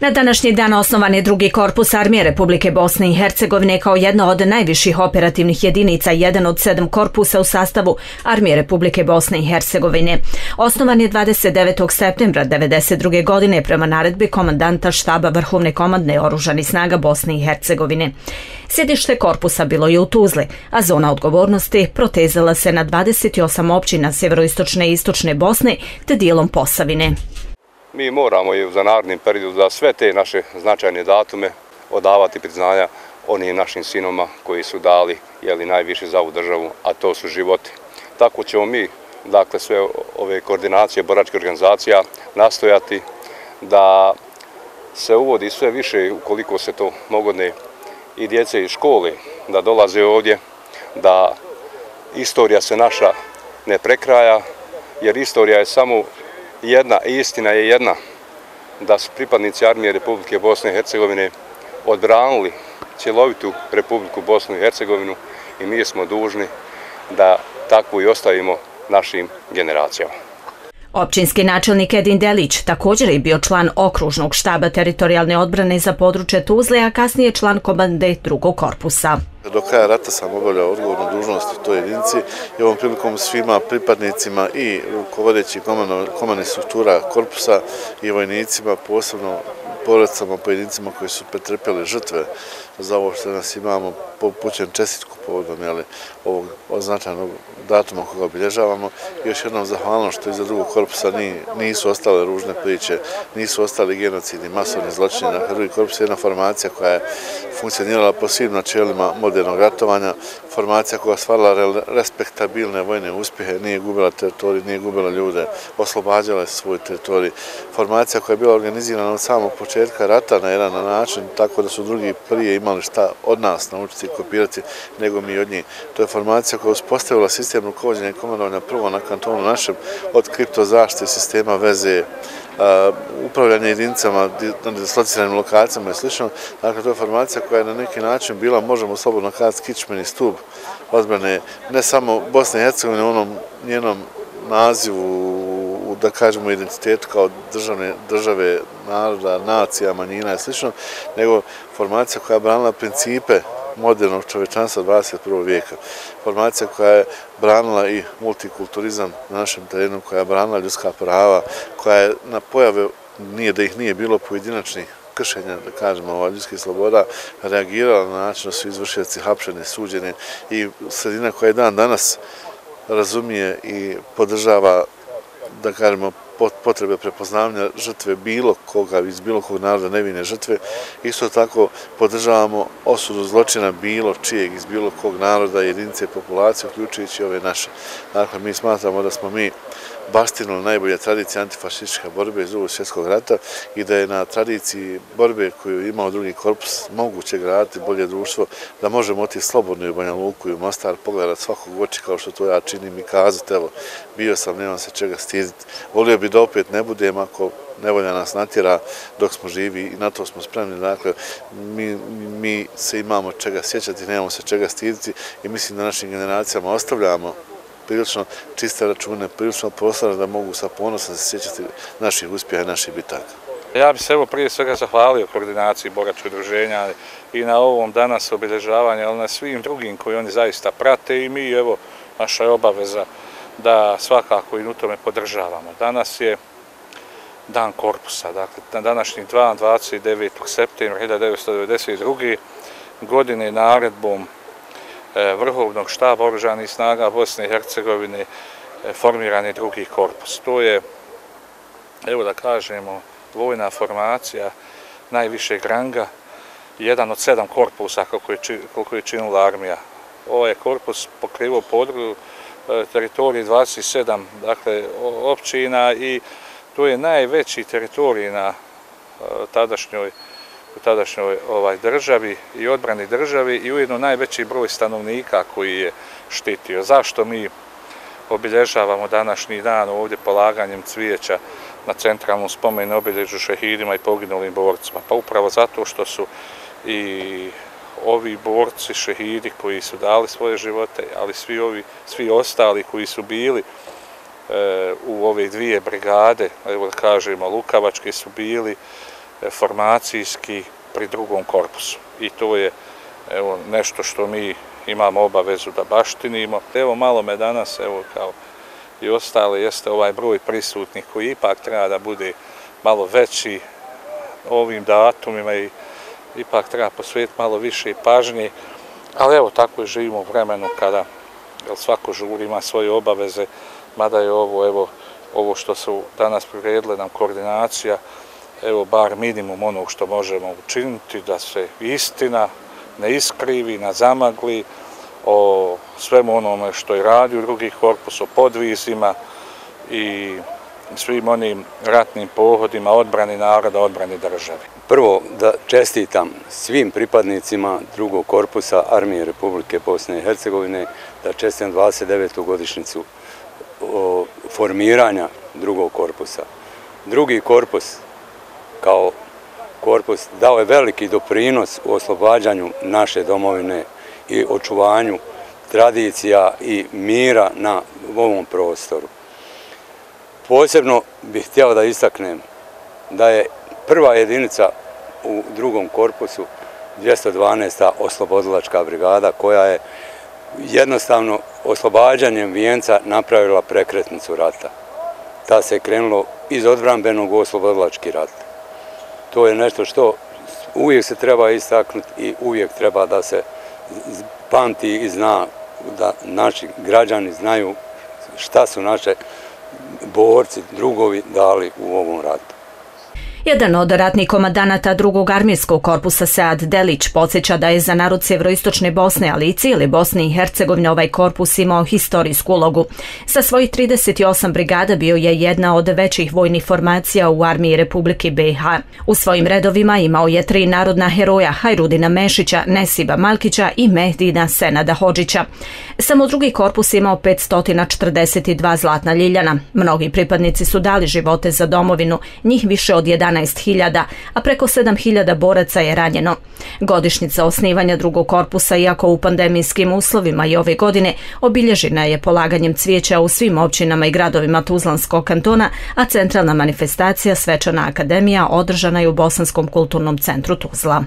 Na današnji dan osnovan je drugi korpus Armije Republike Bosne i Hercegovine kao jedna od najviših operativnih jedinica, jedan od sedam korpusa u sastavu Armije Republike Bosne i Hercegovine. Osnovan je 29. septembra 1992. godine prema naredbi komandanta štaba Vrhovne komandne oružani snaga Bosne i Hercegovine. Sjedište korpusa bilo je u Tuzli, a zona odgovornosti protezala se na 28 općina sjeveroistočne i istočne Bosne te dijelom Posavine mi moramo i za narodnim periodu da sve te naše značajne datume odavati priznanja onim našim sinoma koji su dali jeli, najviše za ovu državu, a to su životi. Tako ćemo mi, dakle, sve ove koordinacije boračkih organizacija nastojati da se uvodi sve više, ukoliko se to mogodne, i djece iz škole da dolaze ovdje, da istorija se naša ne prekraja, jer istorija je samo jedna, istina je jedna, da su pripadnici armije Republike Bosne i Hercegovine odbranili cjelovitu Republiku Bosnu i Hercegovinu i mi smo dužni da takvu i ostavimo našim generacijama. Općinski načelnik Edin Delić također je bio član okružnog štaba teritorijalne odbrane za područje Tuzle, a kasnije član komande drugog korpusa. Do kraja rata sam obavljao odgovornu dužnost u toj jedinici i ovom prilikom svima pripadnicima i rukovodećih komandnih struktura korpusa i vojnicima, posebno porodicama, pojedincima koji su pretrpjeli žrtve za ovo što nas imamo, pućen čestitku povodom jeli, ovog označanog datuma koga obilježavamo. I još jednom zahvalno što iza drugog korpusa ni, nisu ostale ružne priče, nisu ostali genocidi, masovni zločini. Dakle, drugi korpus je jedna formacija koja je funkcionirala po svim načelima modernog ratovanja, formacija koja je stvarala respektabilne vojne uspjehe, nije gubila teritorij, nije gubila ljude, oslobađala je svoj teritorij. Formacija koja je bila organizirana od samog početka rata na jedan način, tako da su drugi prije imali šta od nas naučiti i kopirati, nego mi od njih. To je formacija koja je uspostavila sistem rukovodjenja i komandovanja prvo na kantonu našem od kriptozaštite sistema veze, upravljanje jedinicama na dislociranim lokacijama i sl. Dakle, to je formacija koja je na neki način bila, možemo slobodno kazati, kičmeni stup odbrane ne samo Bosne i Hercegovine u onom njenom nazivu, da kažemo, identitetu kao državne, države, naroda, nacija, manjina i sl. nego formacija koja je branila principe modernog čovečanstva 21. vijeka. Formacija koja je branila i multikulturizam na našem terenu, koja je branila ljudska prava, koja je na pojave, nije da ih nije bilo pojedinačnih kršenja, da kažemo, ova ljudskih sloboda, reagirala na način da su izvršioci hapšeni, suđeni i sredina koja je dan danas razumije i podržava, da kažemo, potrebe prepoznavanja žrtve bilo koga iz bilo kog naroda nevine žrtve. Isto tako podržavamo osudu zločina bilo čijeg iz bilo kog naroda, jedinice populacije, uključujući ove naše. Dakle, mi smatramo da smo mi baštinuli najbolje tradicije antifašističke borbe iz drugog svjetskog rata i da je na tradiciji borbe koju je imao drugi korpus moguće graditi bolje društvo, da možemo otići slobodno u Banja Luku i u Mostar, pogledati svakog oči kao što to ja činim i kazati, evo, bio sam, nemam se čega stiziti. Volio bi da opet ne budem ako nevolja nas natjera dok smo živi i na to smo spremni. Dakle, mi, mi se imamo čega sjećati, nemamo se čega stiditi i mislim da našim generacijama ostavljamo prilično čiste račune, prilično prostora da mogu sa ponosom se sjećati naših uspjeha i naših bitaka. Ja bih se evo prije svega zahvalio koordinaciji Boračkog udruženja i na ovom danas obilježavanju, ali na svim drugim koji oni zaista prate i mi, evo, naša je obaveza da svakako i u tome podržavamo. Danas je dan korpusa, dakle, na današnji 29. septembra 1992. godine naredbom E, vrhovnog štaba oružanih snaga Bosne i Hercegovine e, formiran je drugi korpus. To je, evo da kažemo, vojna formacija najvišeg ranga, jedan od sedam korpusa koliko je činila armija. Ovaj korpus pokrivo podruju e, teritoriji 27 dakle, općina i to je najveći teritorij na tadašnjoj u tadašnjoj ovaj, državi i odbrani državi i ujedno najveći broj stanovnika koji je štitio. Zašto mi obilježavamo današnji dan ovdje polaganjem cvijeća na centralnom spomenu obilježu šehidima i poginulim borcima? Pa upravo zato što su i ovi borci, šehidi koji su dali svoje živote, ali svi ovi, svi ostali koji su bili e, u ove dvije brigade, evo da kažemo, Lukavački su bili E, formacijski pri drugom korpusu. I to je evo, nešto što mi imamo obavezu da baštinimo. Evo malo me danas, evo kao i ostale, jeste ovaj broj prisutnih koji ipak treba da bude malo veći ovim datumima i ipak treba posvetiti malo više pažnje. Ali evo, tako živimo u vremenu kada jel, svako žur ima svoje obaveze, mada je ovo, evo, ovo što su danas priredile nam koordinacija, evo, bar minimum onog što možemo učiniti, da se istina ne iskrivi, ne zamagli o svemu onome što je radi u drugih korpus, o podvizima i svim onim ratnim pohodima, odbrani naroda, odbrani države. Prvo da čestitam svim pripadnicima drugog korpusa Armije Republike Bosne i Hercegovine, da čestitam 29. godišnicu formiranja drugog korpusa. Drugi korpus kao korpus dao je veliki doprinos u oslobađanju naše domovine i očuvanju tradicija i mira na ovom prostoru. Posebno bih htjela da istaknem da je prva jedinica u drugom korpusu 212. oslobodilačka brigada koja je jednostavno oslobađanjem vijenca napravila prekretnicu rata. Ta se krenulo iz odbranbenog u oslobodilački rat. To je nešto što uvijek se treba istaknuti i uvijek treba da se pamti i zna da naši građani znaju šta su naše borci, drugovi dali u ovom ratu. Jedan od ratnih komadanata drugog armijskog korpusa Sead Delić podsjeća da je za narod Sjeveroistočne Bosne, ali i cijeli Bosne i Hercegovine ovaj korpus imao historijsku ulogu. Sa svojih 38 brigada bio je jedna od većih vojnih formacija u armiji Republike BiH. U svojim redovima imao je tri narodna heroja Hajrudina Mešića, Nesiba Malkića i Mehdina Senada Hođića. Samo drugi korpus imao 542 zlatna ljiljana. Mnogi pripadnici su dali živote za domovinu, njih više od 11 11.000, a preko 7.000 boraca je ranjeno. Godišnica osnivanja drugog korpusa, iako u pandemijskim uslovima i ove godine, obilježena je polaganjem cvijeća u svim općinama i gradovima Tuzlanskog kantona, a centralna manifestacija Svečana akademija održana je u Bosanskom kulturnom centru Tuzla.